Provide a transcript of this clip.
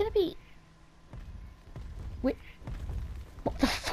gonna be... Wait... What the